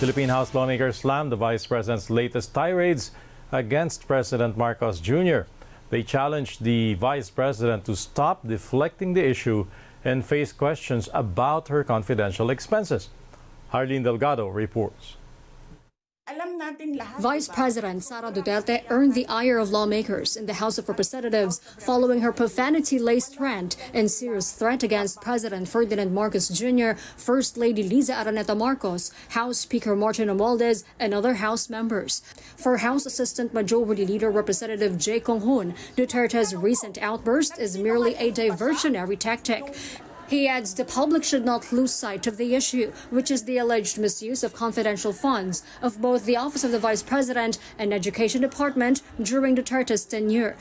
Philippine House lawmakers slammed the vice president's latest tirades against President Marcos Jr. They challenged the vice president to stop deflecting the issue and face questions about her confidential expenses. Harleen Delgado reports. Alam natin lahat, Vice? President Sara Duterte earned the ire of lawmakers in the House of Representatives following her profanity-laced rant and serious threat against President Ferdinand Marcos Jr., First Lady Liza Araneta Marcos, House Speaker Martin Romualdez, and other House members. For House Assistant Majority Leader Representative Jay Khonghun, Duterte's recent outburst is merely a diversionary tactic. He adds the public should not lose sight of the issue, which is the alleged misuse of confidential funds of both the Office of the Vice President and Education Department during Duterte's tenure.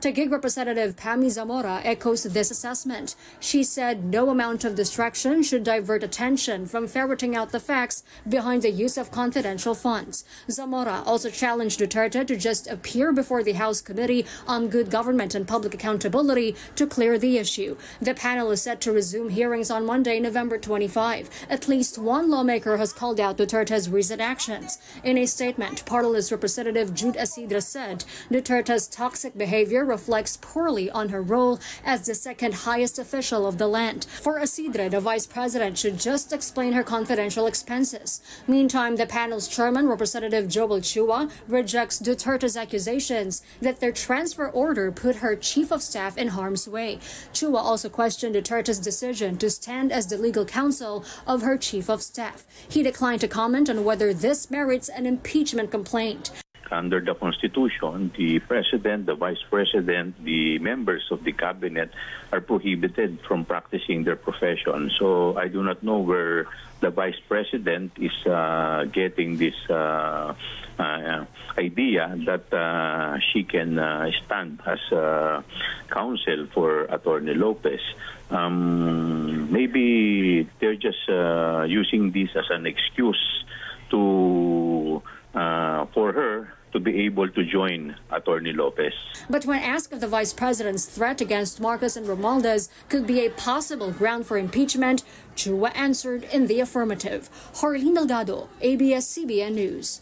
Taguig Representative Pammy Zamora echoes this assessment. She said no amount of distraction should divert attention from ferreting out the facts behind the use of confidential funds. Zamora also challenged Duterte to just appear before the House Committee on Good Government and Public Accountability to clear the issue. The panel is set to resume hearings on Monday, November 25. At least one lawmaker has called out Duterte's recent actions. In a statement, Parlor's Representative Jude Acidre said Duterte's toxic behavior reflects poorly on her role as the second highest official of the land. For Acidre, the vice president should just explain her confidential expenses. Meantime, the panel's chairman, Representative Joel Chua, rejects Duterte's accusations that their transfer order put her chief of staff in harm's way. Chua also questioned Duterte's decision to stand as the legal counsel of her chief of staff. He declined to comment on whether this merits an impeachment complaint. Under the Constitution, the President, the Vice President, the members of the Cabinet are prohibited from practicing their profession. So I do not know where the Vice President is uh, getting this uh, uh, idea that uh, she can uh, stand as counsel for Attorney Lopez. Um, maybe they're just uh, using this as an excuse to uh, for her to be able to join Attorney Lopez. But when asked if the vice president's threat against Marcos and Romualdez could be a possible ground for impeachment, Chua answered in the affirmative. Harleen Delgado, ABS-CBN News.